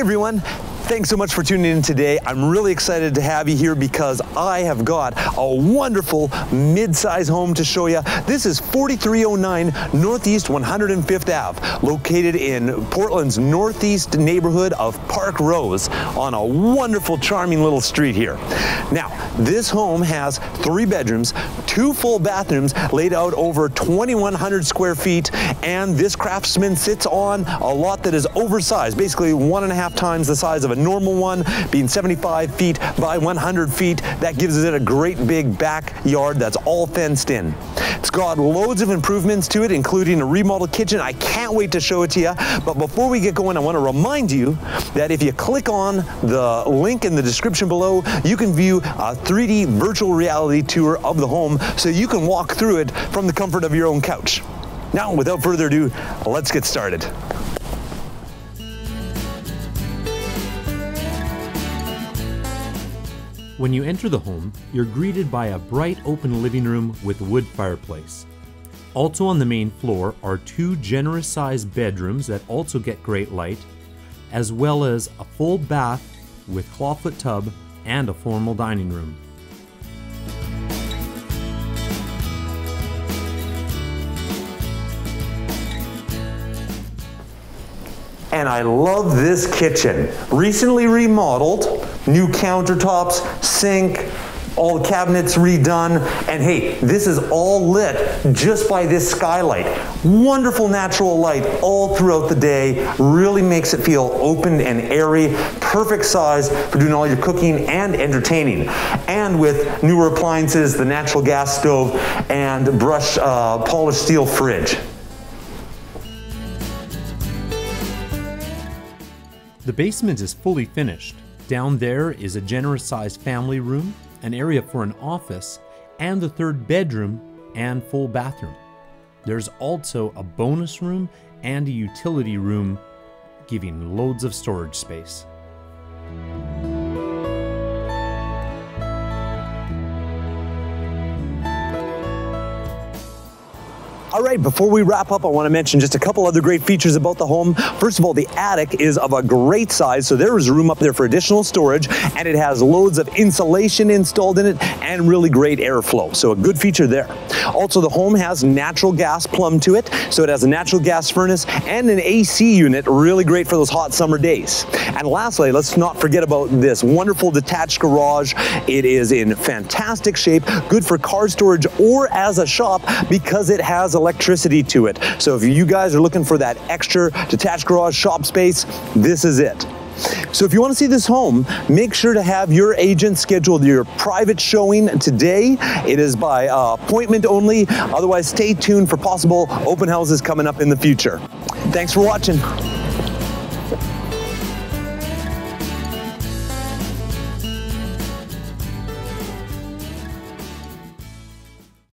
everyone. Thanks so much for tuning in today. I'm really excited to have you here because I have got a wonderful mid-size home to show you. This is 4309 Northeast 105th Ave, located in Portland's northeast neighborhood of Parkrose on a wonderful, charming little street here. Now, this home has three bedrooms, two full bathrooms laid out over 2,100 square feet, and this craftsman sits on a lot that is oversized, basically one and a half times the size of a normal one being 75 feet by 100 feet. That gives it a great big backyard that's all fenced in. It's got loads of improvements to it, including a remodeled kitchen. I can't wait to show it to you. But before we get going, I want to remind you that if you click on the link in the description below, you can view a 3D virtual reality tour of the home so you can walk through it from the comfort of your own couch. Now, without further ado, let's get started. When you enter the home, you're greeted by a bright open living room with wood fireplace. Also on the main floor are two generous sized bedrooms that also get great light, as well as a full bath with clawfoot tub and a formal dining room. And I love this kitchen. Recently remodeled, new countertops, sink, all the cabinets redone, and hey, this is all lit just by this skylight. Wonderful natural light all throughout the day, really makes it feel open and airy, perfect size for doing all your cooking and entertaining. And with newer appliances, the natural gas stove and brushed uh, polished steel fridge. The basement is fully finished. Down there is a generous sized family room, an area for an office, and the third bedroom and full bathroom. There's also a bonus room and a utility room, giving loads of storage space. All right, before we wrap up, I want to mention just a couple other great features about the home. First of all, the attic is of a great size, so there is room up there for additional storage, and it has loads of insulation installed in it and really great airflow. So a good feature there. Also, the home has natural gas plumbed to it, so it has a natural gas furnace and an AC unit, really great for those hot summer days. And lastly, let's not forget about this wonderful detached garage. It is in fantastic shape, good for car storage or as a shop because it has electricity to it. So if you guys are looking for that extra detached garage shop space, this is it. So if you want to see this home, make sure to have your agent schedule your private showing today. It is by uh, appointment only. Otherwise, stay tuned for possible open houses coming up in the future. Thanks for watching.